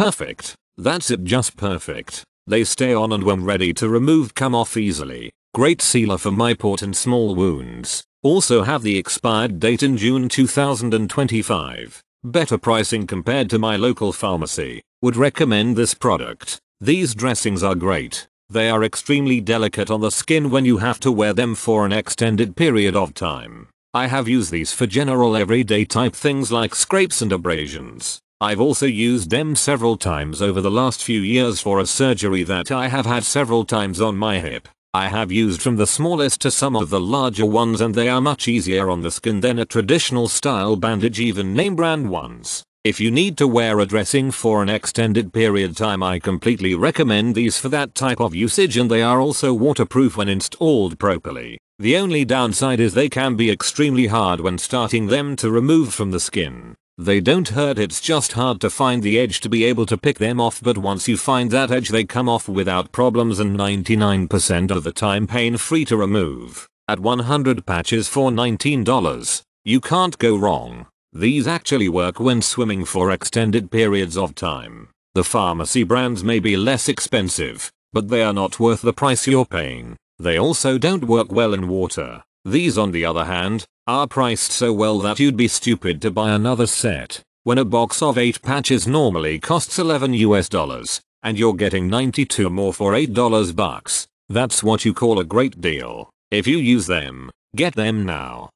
Perfect. That's it just perfect. They stay on and when ready to remove come off easily. Great sealer for my port and small wounds. Also have the expired date in June 2025. Better pricing compared to my local pharmacy. Would recommend this product. These dressings are great. They are extremely delicate on the skin when you have to wear them for an extended period of time. I have used these for general everyday type things like scrapes and abrasions. I've also used them several times over the last few years for a surgery that I have had several times on my hip. I have used from the smallest to some of the larger ones and they are much easier on the skin than a traditional style bandage even name brand ones. If you need to wear a dressing for an extended period time I completely recommend these for that type of usage and they are also waterproof when installed properly. The only downside is they can be extremely hard when starting them to remove from the skin. They don't hurt it's just hard to find the edge to be able to pick them off but once you find that edge they come off without problems and 99% of the time pain free to remove. At 100 patches for $19. You can't go wrong. These actually work when swimming for extended periods of time. The pharmacy brands may be less expensive, but they are not worth the price you're paying. They also don't work well in water. These on the other hand, are priced so well that you'd be stupid to buy another set. When a box of 8 patches normally costs 11 US dollars, and you're getting 92 more for 8 dollars bucks, that's what you call a great deal. If you use them, get them now.